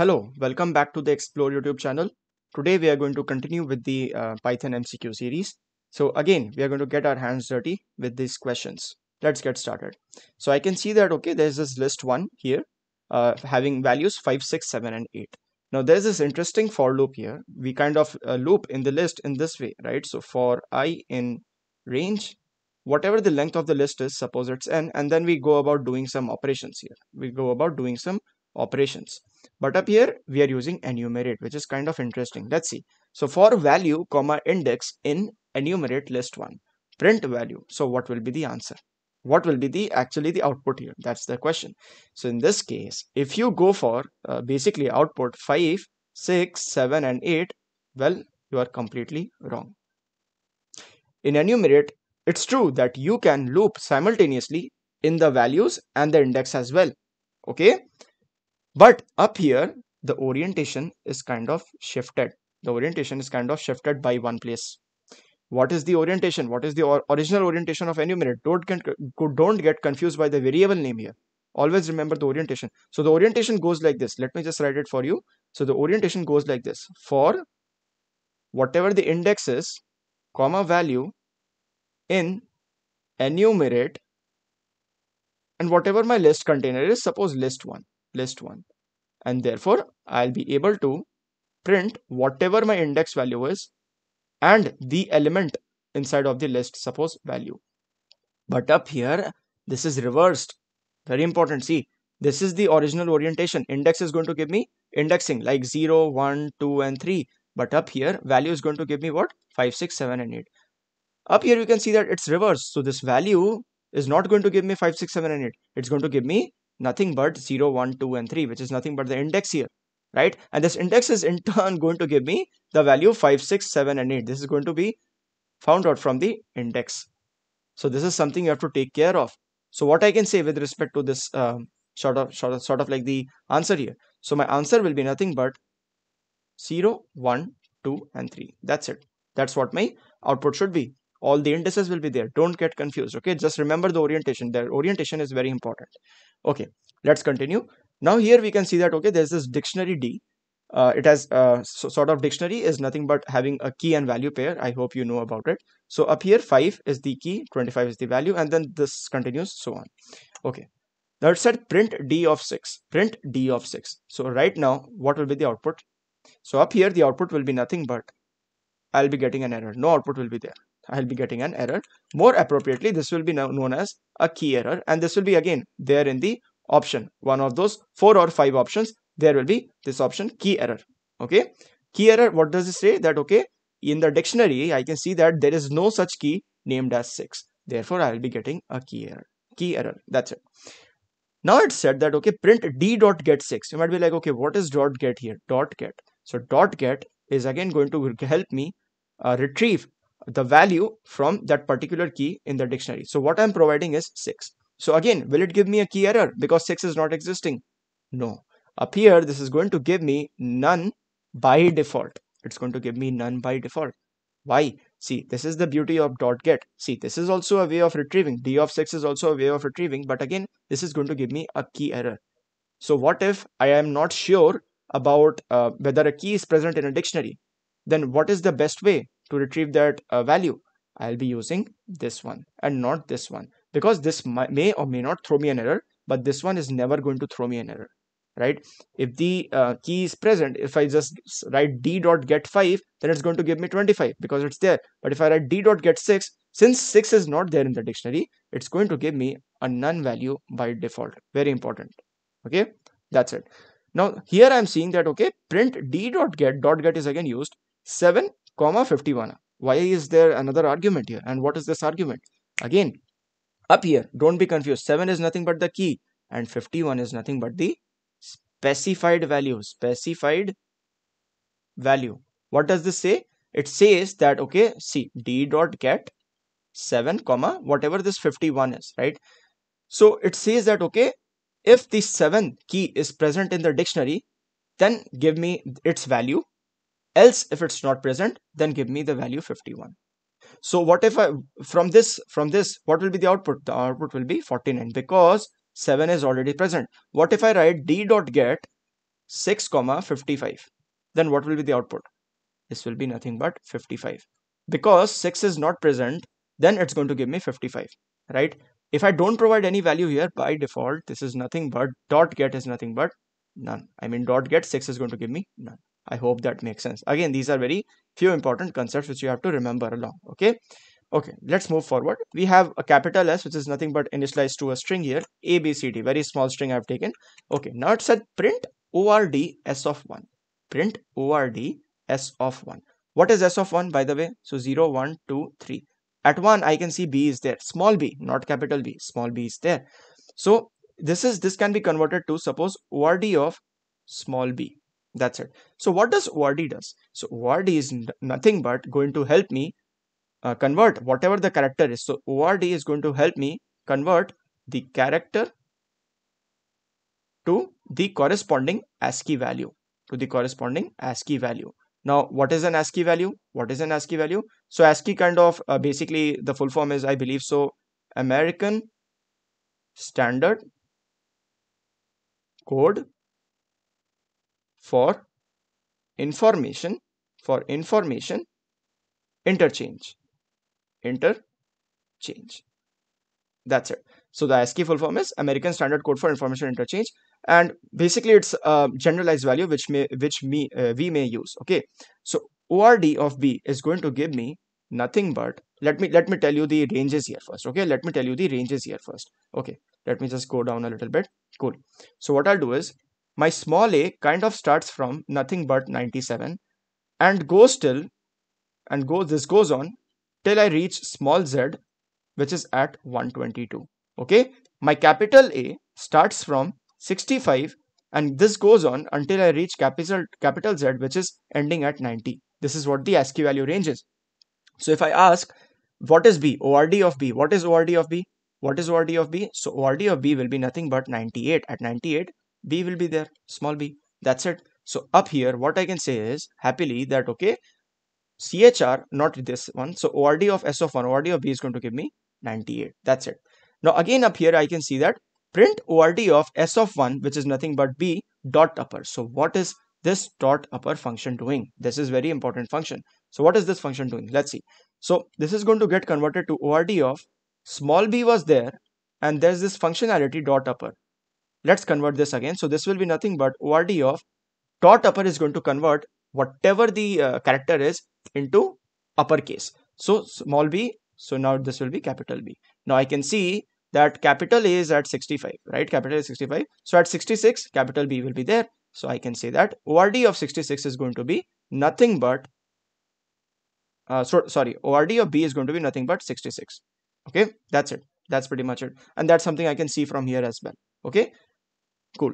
Hello, welcome back to the Xplore YouTube channel. Today we are going to continue with the uh, Python MCQ series. So again, we are going to get our hands dirty with these questions. Let's get started. So I can see that, okay, there's this list one here uh, having values 5, 6, 7 and 8. Now there's this interesting for loop here. We kind of uh, loop in the list in this way, right? So for i in range, whatever the length of the list is, suppose it's n, and then we go about doing some operations here. We go about doing some operations. But up here we are using enumerate which is kind of interesting. Let's see. So for value comma index in enumerate list one print value. So what will be the answer? What will be the actually the output here? That's the question. So in this case if you go for uh, basically output 5 6 7 and 8 well you are completely wrong. In enumerate it's true that you can loop simultaneously in the values and the index as well. Okay but up here, the orientation is kind of shifted. The orientation is kind of shifted by one place. What is the orientation? What is the or original orientation of enumerate? Don't get, don't get confused by the variable name here. Always remember the orientation. So the orientation goes like this. Let me just write it for you. So the orientation goes like this. For whatever the index is, comma value in enumerate and whatever my list container is, suppose list 1 list 1 and therefore I'll be able to print whatever my index value is and the element inside of the list suppose value. But up here this is reversed. Very important. See this is the original orientation. Index is going to give me indexing like 0 1 2 and 3 but up here value is going to give me what? 5 6 7 and 8 up here you can see that it's reversed. So this value is not going to give me 5 6 7 and 8 it's going to give me nothing but 0, 1, 2 and 3 which is nothing but the index here right? And this index is in turn going to give me the value 5, 6, 7 and 8 this is going to be found out from the index. So this is something you have to take care of. So what I can say with respect to this um, sort of sort of sort of like the answer here. So my answer will be nothing but 0 1 2 and 3 that's it. That's what my output should be all the indices will be there. Don't get confused okay? Just remember the orientation. Their orientation is very important. Okay let's continue. Now here we can see that okay there's this dictionary d. Uh, it has uh, so sort of dictionary is nothing but having a key and value pair. I hope you know about it. So up here 5 is the key 25 is the value and then this continues so on. Okay now it said print d of 6 print d of 6 so right now what will be the output? So up here the output will be nothing but i'll be getting an error. No output will be there I'll be getting an error. More appropriately, this will be now known as a key error and this will be again there in the option. One of those four or five options, there will be this option key error. Okay. Key error, what does it say? That okay, in the dictionary, I can see that there is no such key named as 6. Therefore, I will be getting a key error. Key error. That's it. Now it said that okay, print d dot get 6. You might be like, okay, what is dot get here? Dot get. So dot get is again going to help me uh, retrieve the value from that particular key in the dictionary. So what I'm providing is 6. So again, will it give me a key error because 6 is not existing? No. Up here, this is going to give me none by default. It's going to give me none by default. Why? See, this is the beauty of dot get. See, this is also a way of retrieving. D of 6 is also a way of retrieving. But again, this is going to give me a key error. So what if I am not sure about uh, whether a key is present in a dictionary? Then what is the best way to retrieve that uh, value I'll be using this one and not this one. Because this may or may not throw me an error but this one is never going to throw me an error right? If the uh, key is present if I just write d dot get 5 then it's going to give me 25 because it's there. But if I write d dot get 6 since 6 is not there in the dictionary it's going to give me a none value by default. Very important okay? That's it. Now here I'm seeing that okay print d dot get dot get is again used 7 comma 51 why is there another argument here? And what is this argument? Again up here. Don't be confused. 7 is nothing but the key and 51 is nothing but the specified value. Specified value. What does this say? It says that okay see d dot get 7 comma whatever this 51 is right? So it says that okay if the 7 key is present in the dictionary then give me its value else if it's not present then give me the value 51 so what if i from this from this what will be the output? The output will be 49 because 7 is already present. What if i write d dot get 6 comma 55 then what will be the output? This will be nothing but 55 because 6 is not present then it's going to give me 55 right? If I don't provide any value here by default this is nothing but dot get is nothing but none. I mean dot get 6 is going to give me none I hope that makes sense. Again these are very few important concepts which you have to remember along okay? Okay let's move forward. We have a capital S which is nothing but initialized to a string here A B C D very small string I've taken. Okay now it said print ord s of 1 print ord s of 1 what is s of 1 by the way? So 0 1 2 3 at 1 i can see b is there. Small b not capital b small b is there. So this is this can be converted to suppose ord of small b that's it so what does ord does so ord is nothing but going to help me uh, convert whatever the character is so ord is going to help me convert the character to the corresponding ascii value to the corresponding ascii value now, what is an ASCII value? What is an ASCII value? So ASCII kind of uh, basically the full form is I believe so American Standard Code for information for information interchange. Interchange. That's it. So the ASCII full form is American Standard Code for Information Interchange and basically it's a generalized value which may which me uh, we may use okay? So ord of b is going to give me nothing but let me let me tell you the ranges here first okay? Let me tell you the ranges here first okay? Let me just go down a little bit. Cool. So what i'll do is my small a kind of starts from nothing but 97 and goes till and go this goes on till i reach small z which is at 122 okay my capital a starts from 65 and this goes on until I reach capital capital Z which is ending at 90. This is what the ASCII value range is. So if I ask what is B, ORD of B, what is ORD of B? What is ORD of B? So ORD of B will be nothing but 98. At 98, B will be there, small b. That's it. So up here, what I can say is happily that okay, CHR, not this one. So ORD of S of 1, ORD of B is going to give me 98. That's it. Now again up here, I can see that print ord of s of 1 which is nothing but b dot upper so what is this dot upper function doing this is very important function so what is this function doing let's see so this is going to get converted to ord of small b was there and there's this functionality dot upper let's convert this again so this will be nothing but ord of dot upper is going to convert whatever the uh, character is into uppercase so small b so now this will be capital b now i can see that capital A is at 65, right? Capital A is 65. So at 66, capital B will be there. So I can say that ORD of 66 is going to be nothing but, uh, so, sorry, ORD of B is going to be nothing but 66. Okay, that's it. That's pretty much it. And that's something I can see from here as well. Okay, cool.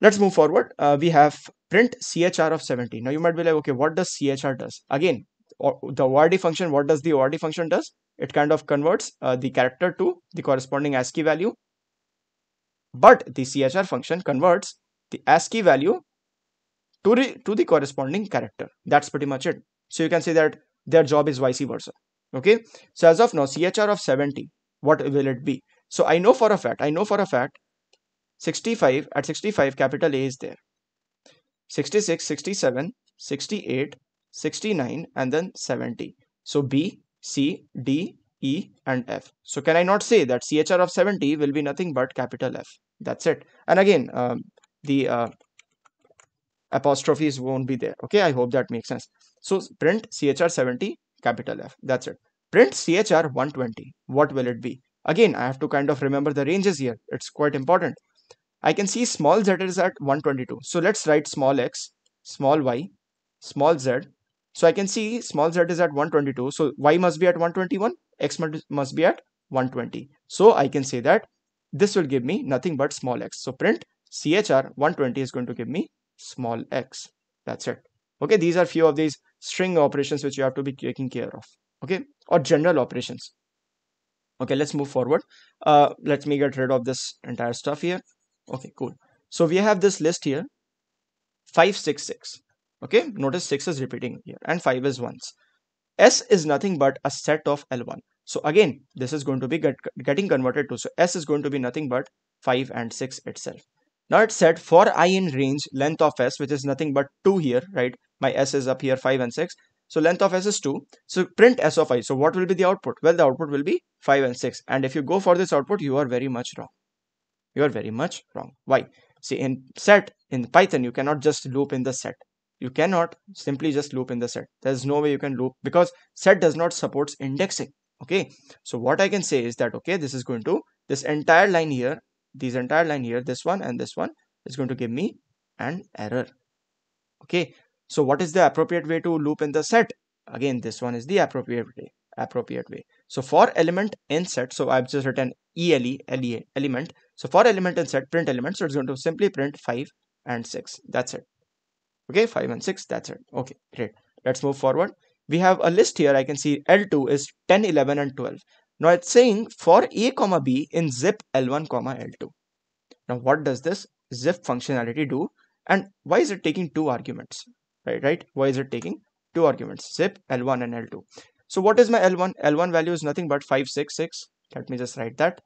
Let's move forward. Uh, we have print CHR of 70. Now you might be like, okay, what does CHR does? Again, the ORD function, what does the ORD function does? it kind of converts uh, the character to the corresponding ASCII value. But the CHR function converts the ASCII value to, to the corresponding character. That's pretty much it. So you can say that their job is vice versa. Okay. So as of now, CHR of 70, what will it be? So I know for a fact, I know for a fact 65 at 65 capital A is there. 66, 67, 68, 69 and then 70. So B C, D, E and F. So can I not say that CHR of 70 will be nothing but capital F. That's it. And again, um, the uh, apostrophes won't be there. Okay, I hope that makes sense. So print CHR 70 capital F. That's it. Print CHR 120. What will it be? Again, I have to kind of remember the ranges here. It's quite important. I can see small z is at 122. So let's write small x, small y, small z, so I can see small z is at 122. So y must be at 121, x must be at 120. So I can say that this will give me nothing but small x. So print chr 120 is going to give me small x. That's it. Okay, these are few of these string operations which you have to be taking care of. Okay, or general operations. Okay, let's move forward. Uh, let me get rid of this entire stuff here. Okay, cool. So we have this list here, 566 okay notice 6 is repeating here and 5 is once s is nothing but a set of l1 so again this is going to be get, getting converted to so s is going to be nothing but 5 and 6 itself. Now it said for i in range length of s which is nothing but 2 here right? My s is up here 5 and 6 so length of s is 2 so print s of i. So what will be the output? Well the output will be 5 and 6 and if you go for this output you are very much wrong you are very much wrong. Why? See in set in python you cannot just loop in the set. You cannot simply just loop in the set. There's no way you can loop because set does not supports indexing. Okay? So what i can say is that okay this is going to this entire line here this entire line here this one and this one is going to give me an error. Okay? So what is the appropriate way to loop in the set? Again this one is the appropriate way appropriate way. So for element in set so i've just written ele lea element so for element in set print element so it's going to simply print 5 and 6 that's it. Okay 5 and 6 that's it. Okay great. Let's move forward. We have a list here. I can see l2 is 10 11 and 12 now it's saying for a comma b in zip l1 comma l2 now what does this zip functionality do? And why is it taking two arguments? Right right? Why is it taking two arguments? Zip l1 and l2 so what is my l1 l1 value is nothing but 566 let me just write that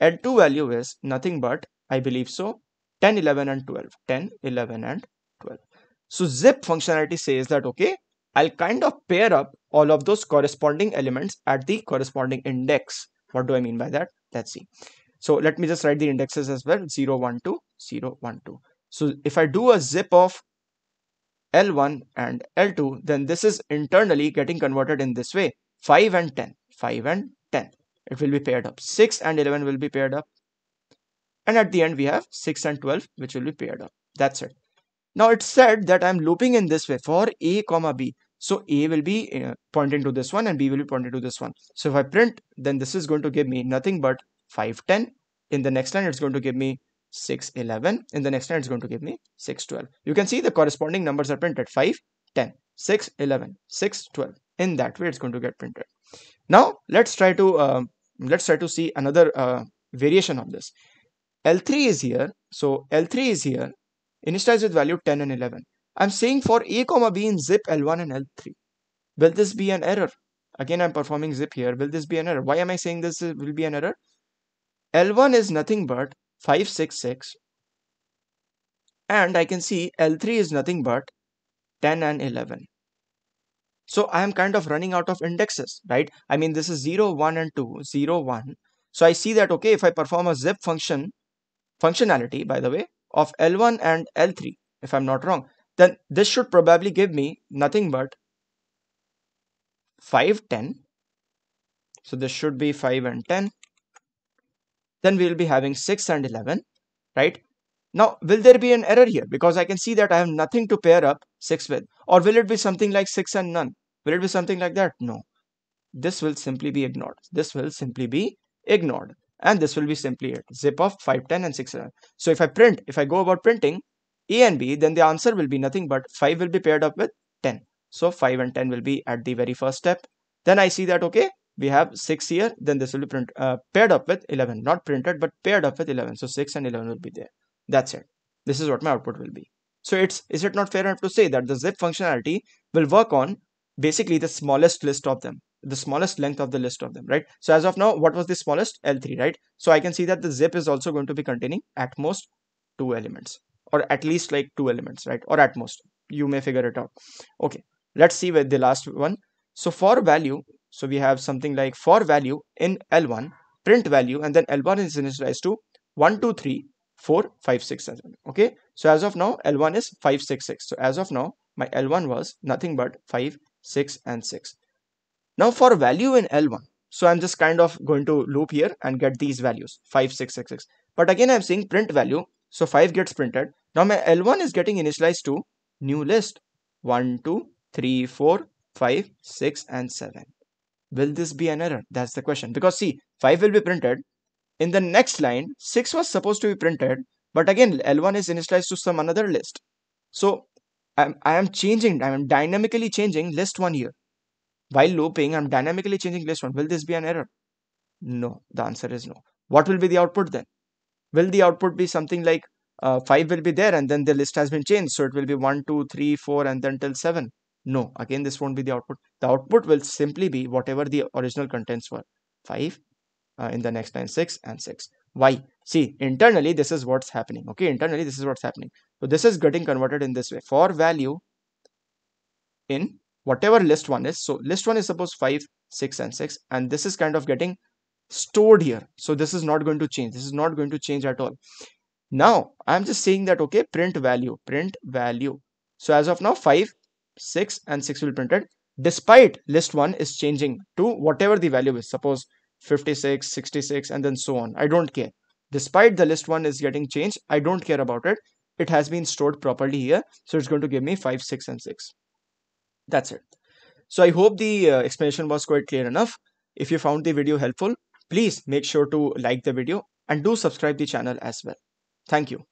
l2 value is nothing but i believe so 10 11 and 12 10 11 and 12 so zip functionality says that okay I'll kind of pair up all of those corresponding elements at the corresponding index. What do I mean by that? Let's see. So let me just write the indexes as well 0, 1, 2, 0, 1, 2. So if I do a zip of L1 and L2, then this is internally getting converted in this way 5 and 10, 5 and 10. It will be paired up. 6 and 11 will be paired up. And at the end, we have 6 and 12, which will be paired up. That's it. Now it said that I'm looping in this way for a comma b. So a will be uh, pointing to this one and b will be pointing to this one. So if I print, then this is going to give me nothing but 510. In the next line, it's going to give me 611. In the next line, it's going to give me 612. You can see the corresponding numbers are printed 5, 10, 6, 11, 6, 12. In that way, it's going to get printed. Now let's try to uh, let's try to see another uh, variation of this. L3 is here. So L3 is here initialized with value 10 and 11. I'm saying for a comma b in zip L1 and L3. Will this be an error? Again, I'm performing zip here. Will this be an error? Why am I saying this will be an error? L1 is nothing but 566 and I can see L3 is nothing but 10 and 11. So I am kind of running out of indexes, right? I mean, this is 0, 1 and 2, 0, 1. So I see that, okay, if I perform a zip function, functionality, by the way, of L1 and L3, if I'm not wrong, then this should probably give me nothing but 5, 10. So this should be 5 and 10. Then we will be having 6 and 11, right? Now, will there be an error here? Because I can see that I have nothing to pair up 6 with. Or will it be something like 6 and none? Will it be something like that? No. This will simply be ignored. This will simply be ignored. And this will be simply it zip of 510 and 6 11 so if i print if i go about printing a and b then the answer will be nothing but 5 will be paired up with 10 so 5 and 10 will be at the very first step. Then i see that okay we have 6 here. Then this will be print, uh, paired up with 11 not printed but paired up with 11 so 6 and 11 will be there. That's it. This is what my output will be. So it's is it not fair enough to say that the zip functionality will work on basically the smallest list of them the smallest length of the list of them right? So as of now what was the smallest? L3 right? So i can see that the zip is also going to be containing at most two elements or at least like two elements right? Or at most. You may figure it out. Okay let's see with the last one. So for value so we have something like for value in l1 print value and then l1 is initialized to 1 2 3 4 5 6 7 okay? So as of now l1 is 5 6 6 so as of now my l1 was nothing but 5 6 and 6 now for value in L1, so I'm just kind of going to loop here and get these values 5, 6, 6, 6. But again, I'm saying print value. So 5 gets printed. Now my L1 is getting initialized to new list 1, 2, 3, 4, 5, 6 and 7. Will this be an error? That's the question. Because see, 5 will be printed. In the next line, 6 was supposed to be printed. But again, L1 is initialized to some another list. So I'm, I am changing, I am dynamically changing list 1 here. While looping, I'm dynamically changing list 1. Will this be an error? No, the answer is no. What will be the output then? Will the output be something like uh, 5 will be there and then the list has been changed. So it will be 1, 2, 3, 4 and then till 7. No, again this won't be the output. The output will simply be whatever the original contents were. 5 uh, in the next line 6 and 6. why see internally this is what's happening okay internally this is what's happening so this is getting converted in this way. For value in whatever list one is so list one is suppose 5 6 and 6 and this is kind of getting stored here. So this is not going to change. This is not going to change at all. Now i'm just saying that okay print value print value. So as of now 5 6 and 6 will be printed despite list 1 is changing to whatever the value is. Suppose 56 66 and then so on. I don't care. Despite the list 1 is getting changed i don't care about it it has been stored properly here so it's going to give me 5 6 and 6 that's it. So i hope the uh, explanation was quite clear enough. If you found the video helpful please make sure to like the video and do subscribe the channel as well. Thank you